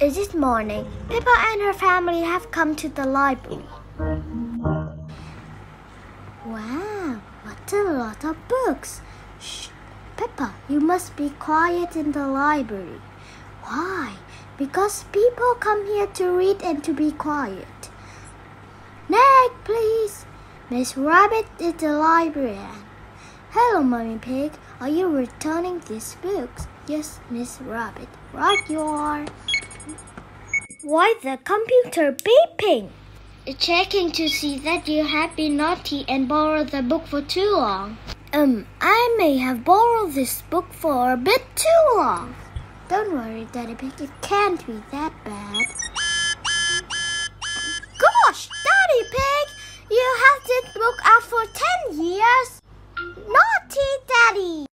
It is morning. Peppa and her family have come to the library. Wow, what a lot of books. Shh, Peppa, you must be quiet in the library. Why? Because people come here to read and to be quiet. Next, please. Miss Rabbit is the librarian. Hello, Mummy Pig. Are you returning these books? Yes, Miss Rabbit. Right you are. Why the computer beeping? Checking to see that you have been naughty and borrowed the book for too long. Um, I may have borrowed this book for a bit too long. Don't worry, Daddy Pig, it can't be that bad. Gosh, Daddy Pig, you have this book out for ten years. Naughty Daddy!